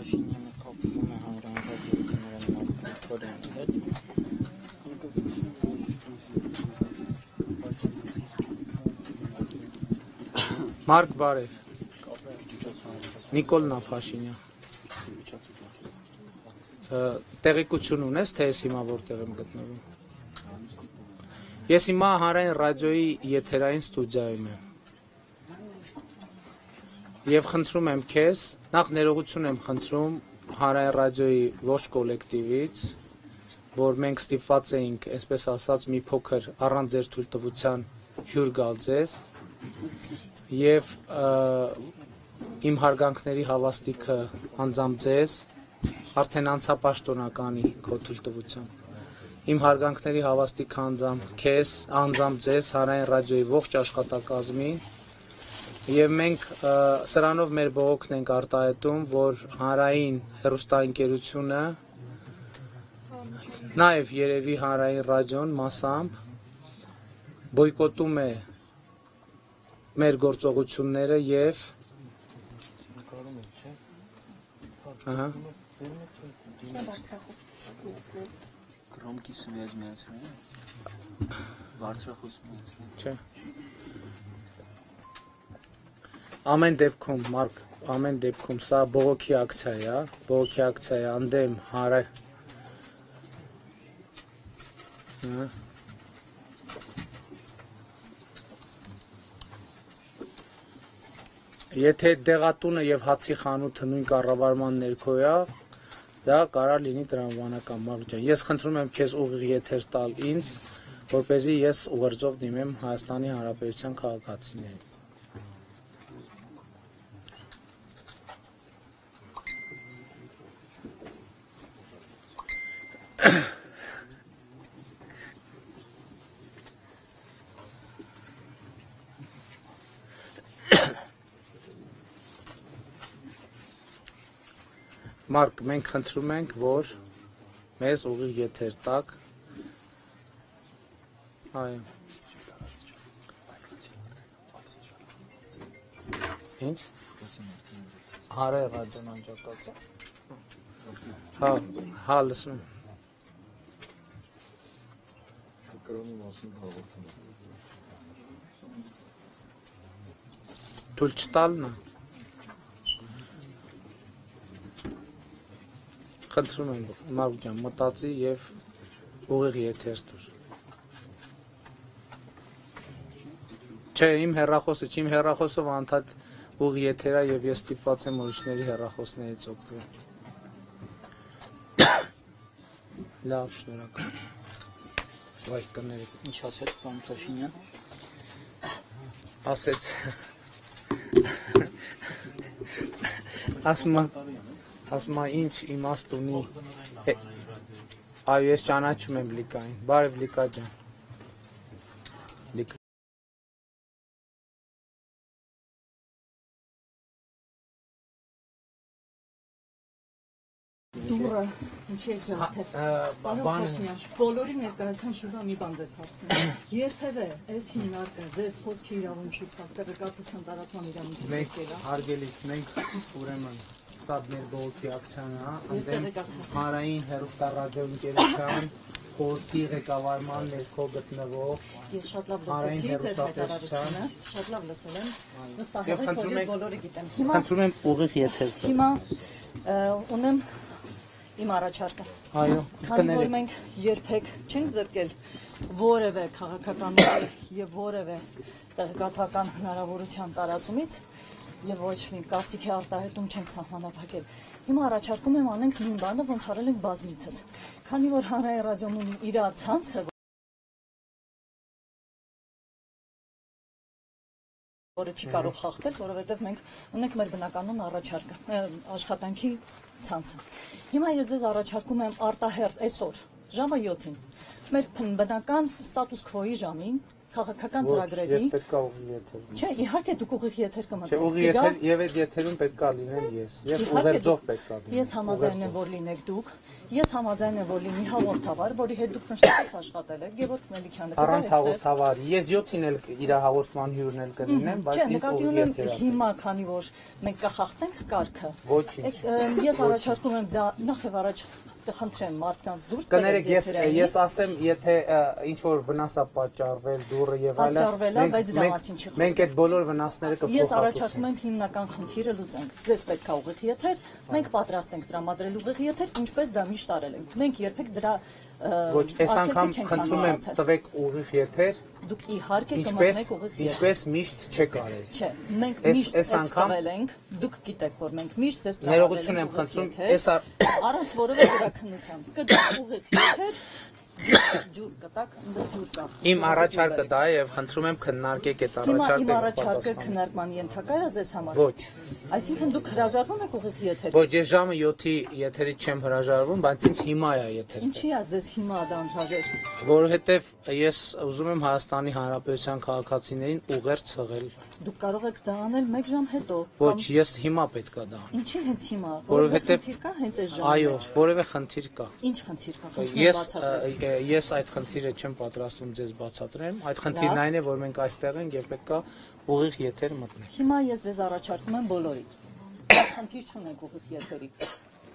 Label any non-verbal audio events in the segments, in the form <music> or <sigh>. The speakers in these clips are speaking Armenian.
Փաշինյանը կապվում է հանրահայտ տնօրեն Մարտիրոսյանի հետ։ Մարկ Բարև Նիկոլ Նափաշինյան Ը, Տեղեկություն ունես, թե ես հիմա որտեղ եմ գտնվում Ես հիմա հանրային ռադիոյի եթերային ստուդիայում եմ Եվ խնդրում եմ քեզ, նախ ներողություն եմ խնդրում հանրային ռադիոյի ողջ կոլեկտիվից, որ մենք ստիպված էինք, այսպես ասած, մի փոքր առանց ձեր թույլտվության հյուր գալ ձեզ եւ իմ հարգանքների հավաստիքը անձամբ ձեզ արդեն անցապաշտոնականի քո թույլտվությամբ իմ հարգանքների հավաստիքը անձամբ քեզ անձամբ ձեզ հանրային ռադիոյի ողջ աշխատակազմին Եվ մենք սրանով մեր բողոքն ենք արտահայտում, որ հանրային հեռուստաընկերությունը նաև Երևի հանրային ռադիոն մասամբ բոյկոտում է մեր գործողությունները եւ Ահա Կրոմքի սվիազմիացրին Բարձրախոս հա՞։ միացրին Չէ Ամեն դեպքում Մարկ ամեն դեպքում սա բողոքի ակցիա է, հա, բողոքի ակցիա է անդեմ հարը Հա Եթե դեղատունը եւ հացի խանութը նույն կառավարման ներքո է, դա կարա լինի տրամաբանական մարդ ջան։ Ես խնդրում եմ քեզ ուղիղ եթեր տալ ինձ, որ เป զի ես ուղերձով դիմեմ Հայաստանի Հանրապետության քաղաքացիներին։ Մարկ, մենք խնդրում ենք, որ մեզ ուղիղ եթեր տակ։ Այո։ Ինչ։ անջատած է։ Հա, հա, լսում եմ։ Կրոնի մասին հաղորդում եմ։ Թույլ չտալն է։ Խնդրում եմ, Մարկ ջան, մտածի եւ ուղիղ եթեր տուր։ Չէ, իմ հեռախոսը, չի, իմ հեռախոսով անդադ ուղիղ եթերա եւ ես ստիպված եմ ուրիշների հեռախոսներից օգտվել։ <coughs> Լավ, շնորհակալ։ Վայ կներեք, ինչ ասեց Պամտոշինյան։ Ասեց։ Ասմա ասմա ինչ իմաստ ունի։ Այո, ես ճանաչում եմ Լիկային։ Բարև Լիկա ջան։ Լիկ Դուրը ինչի է ջարդել։ Պարոն բանը Փաշինյան, բոլորի ներկայացան շուտով մի բան ձեզ հարցնել։ Երբևէ այս հիմնարկը ձեզ խոսքի իրավունքից կամ տեղեկատվության տարածման իրավունքից մենք եկել է։ հարգելիս մենք ուրեմն սա մեր բողոքի ակցիան է Ես անդեմ հանրային հերոստառադիո ընկերության խորհրդի ղեկավարման ներքո գտնվող Ես շատ լավ լսեցի ձեր հայտարարությունը, շատ լավ լսել եմ։ Վստահ եմ, որ ես բոլորը գիտեմ։ Հիմա խնդրում եմ ուղիղ եթեր հիմա ունեմ իմ առաջարկը։ այո Քանի որ մենք երբեք չենք զրկել որևէ քաղաքականություն եւ որևէ տեղեկատվական հնարավորության տարածումից եւ ոչ մի կարծիքի արտահայտում չենք սահմանափակել։ Հիմա առաջարկում եմ անենք նույն բանը, ոնց արել ենք բազմիցս։ Քանի որ հանրային ռադիոն ունի իր ցանցը, որը չի կարող խախտել, որովհետև մենք ունենք մեր բնականon առաջարկը, աշխատանքի ցանցը։ Հիմա ես ձեզ առաջարկում եմ արտահերտ այսօր ժամը 7-ին մեր բնական ստատուս քվոյի ժամին քաղաքական Ոչ, ես ծրագրերի պետքա ուղի եթեր։ Չէ, իհարկե դուք ուղիղ եթեր Չէ, կմտնեք։ ուղի եթեր եւ այդ եթերում պետքա լինեմ ես։ Ես ուղերձով դուք- պետքա լինեմ։ Ես համաձայն եմ, որ լինեք դուք։ Ես համաձայն եմ, որ լինի հաղորդավար, որի հետ դուք մշտապես աշխատել եք։ Գևորգ Մելիքյանը Առանց հաղորդավարի։ Ես 7-ին էլ իր հաղորդման հյուրն էլ կլինեմ, բայց Չէ, ինձ նկատի ուղի ունեմ եթեր հիմա, քանի որ մենք կխախտենք կարգը։ Ոչինչ։ Ես առաջարկում եմ դա նախ եւ առաջ կխնդրեմ մարդկանց դուրս Կներեք, ես ես ասեմ, եթե ինչ որ վնաս է պատճառվել դուրը եւ այլն, Պատճառվել է, բայց դրա մասին չի խոսքը։ մենք այդ բոլոր վնասները Ես առաջարկում եմ հիմնական խնդիրը լուծենք։ Ձեզ պետք է ուղիղ եթեր, մենք պատրաստ ենք տրամադրել ուղիղ եթեր, ինչպես դա միշտ արել ենք։ Մենք երբեք դրա Ոչ, այս անգամ խնդրում եմ տվեք ուղիղ եթեր, Դուք իհարկե կմտնեք ուղիղ եթեր։ ինչպես միշտ չեք արել։ Չէ, մենք միշտ այդ անգամ- ենք, դուք գիտեք, որ մենք միշտ ձեզ Ներողություն եմ խնդրում, ուղիղ եթեր, էս ա- առանց որևէ գրաքննության։ Կդա ուղիղ եթեր, ջուր- կտակ, ընդ ջուր կա։ Իմ առաջարկը դա է եւ խնդրում եմ քննարկեք այդ Հիմա իմ առաջարկը։ առաջարկը քննարկման ենթակա է ձեզ համար։ Ոչ։ Այսինքն դուք հրաժարվում եք ուղիղ եթերից։ Ոչ, ես ժամը 7-ի եթերից չեմ հրաժարվում, բայց ինձ հիմա է եթեր։ Ինչի՞ է ձեզ հիմա դա անհրաժեշտ։ Որովհետեւ ես ուզում եմ Հայաստանի Հանրապետության քաղաքացիներին ուղերձ հղել։ Դուք կարող եք դա անել 1 ժամ հետո։ Ոչ, ես հիմա պետքա դա անեմ։ Ինչի հենց հիմա։ Որովհետև- խնդիր կա հենց այս ժամը։ Այո, որևէ խնդիր կա։ Ինչ խնդիր կա։ Ես ես այդ խնդիրը չեմ պատրաստվում ձեզ բացատրեմ։ Այդ խնդիրն այն է, որ մենք այստեղ ենք եւ պետքա ուղիղ եթեր մտնենք։ Հիմա ես ձեզ առաջարկում եմ բոլորի։ Դա խնդիր չունեք ուղիղ եթերի։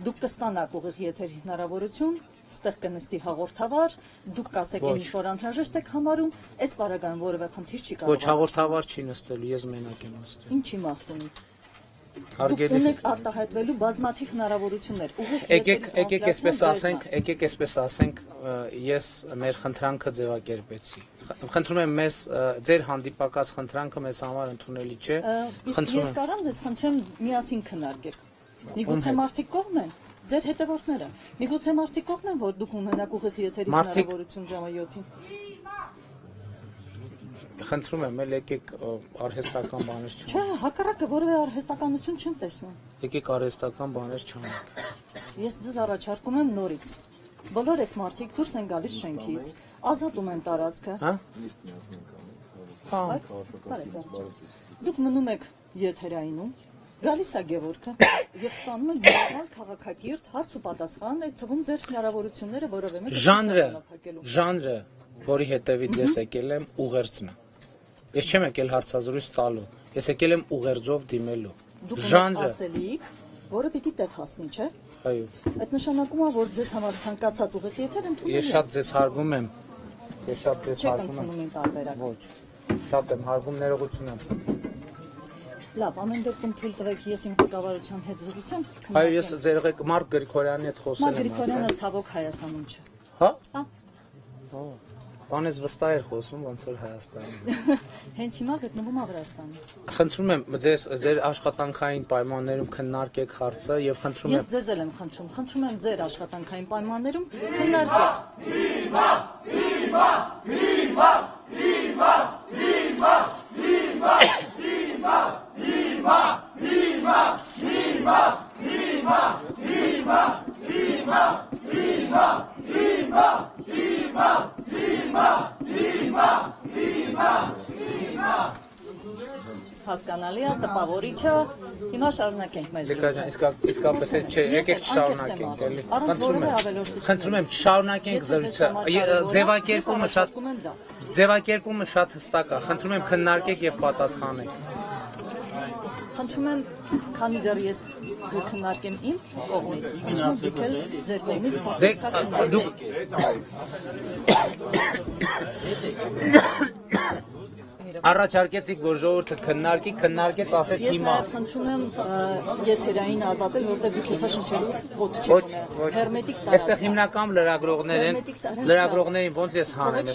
Դուք կստանաք ուղիղ եթերի հնարավորություն, ստեղ կնստի հաղորդավար, դուք կասեք ինչ որ անհրաժեշտ եք համարում, այս բարագայում որևէ խնդիր չի կարող։ Ոչ, հաղորդավար չի նստելու, ես մենակ եմ նստել։ Ինչ իմաստ ունի։ Դուք Հարգելի ունեք արտահայտվելու բազմաթիվ հնարավորություններ։ Եկեք, եկեք այսպես ասենք, եկեք այսպես ասենք, ես մեր խնդրանքը ձևակերպեցի։ Խնդրում եմ մեզ ձեր հանդիպակաց խնդրանքը մեզ համար ընդունելի չէ։ Իսկ ես կարամ ձեզ խնդրեմ միասին քննարկեք։ Միգուցե մարդիկ կողմ են, ձեր հետևորդները։ Միգուցե մարդիկ կողմ են, որ դուք ունենաք ուղիղ եթերի հնարավորություն ժամը 7-ին։ խնդրում եմ, ել եկեք արհեստական բաներ Չէ, չանենք։ հակառակը որևէ արհեստականություն չեմ տեսնում։ Եկեք արհեստական բաներ չանենք։ Ես ձեզ առաջարկում եմ նորից։ Բոլոր այս մարդիկ դուրս են գալիս շենքից, ազատում են տարածքը։ Հա? Հա։ Դուք մնում եք եթերայինում, գալիս է Գևորգը եւ ստանում եք նորմալ քաղաքակիրթ հարց ու պատասխան, այդ թվում ձեր հնարավորությունները որևէ մեկը Ժանրը, ժանրը, որի հետևից ես եկել եմ ուղերձն Ես չեմ եկել հարցազրույց տալու։ Ես եկել եմ ուղերձով դիմելու։ Ժանրը, ասելիք, որը պիտի տեղ հասնի, չէ՞։ այո։ Այդ նշանակում է, որ ձեզ համար ցանկացած ուղիղ եթեր ընդունել Ես շատ ձեզ հարգում եմ։ Ես շատ ձեզ չեք հարգում եմ։ ընդունում իմ տարբերակ։ Ոչ։ Շատ եմ հարգում ներողություն եմ։ Լավ, ամեն դեպքում թույլ տվեք ես իմ ղեկավարության հետ զրուցեմ։ Այո, ես ձեր ղեկ Մարկ Գրիգորյանի հետ խոսել եմ։ Գրիգորյանը ցավոք Հայաստանում չէ։ Հա։ Հա։ Հա։ Բանես վստահ էր խոսում, ոնց որ Հայաստանում։ Հենց հիմա գտնվում է Վրաստանում։ Խնդրում եմ ձեզ ձեր աշխատանքային պայմաններում քննարկեք հարցը եւ խնդրում Ես եմ ձեզ էլ եմ խնդրում, խնդրում եմ ձեր աշխատանքային պայմաններում քննարկեք։ Հասկանալի է, տպավորիչը։ Հիմա շարունակենք մեր Լեկազան, զրույցը։ իսկա իսկապես է, չէ, Ես եկեք էլ անկեղծ եմ շարունակենք ասում, էլի։ առանց Խնդրում որևէ եմ, ավելորդություն։ խնդրում եմ շարունակենք ձեզ զրույցը։ համար Ե- կարևոր է, Ձևակերպումը ես շատ առաջարկում եմ դա։ ձևակերպումը շատ հստակ է։ Խնդրում եմ քննարկեք եւ պատասխանեք։ Խնդրում եմ, քանի դեռ ես քննարկեմ իմ կողմից, խնդրում եմ էլ ձեր կողմից Ձե փոխանցեք դուք Առաջարկեցիք, որ ժողովուրդը քննարկի, քննարկեց, ասեց Ես հիմա։ նաև խնդրում եմ եթերային ազատել, որովհետև դուք հեսա շնչելու ոտ ոչ։ Հերմետիկ տարածք։ Այստեղ հիմնական լրագրողներ են։ Լրագրողներին ոնց ես հանեմ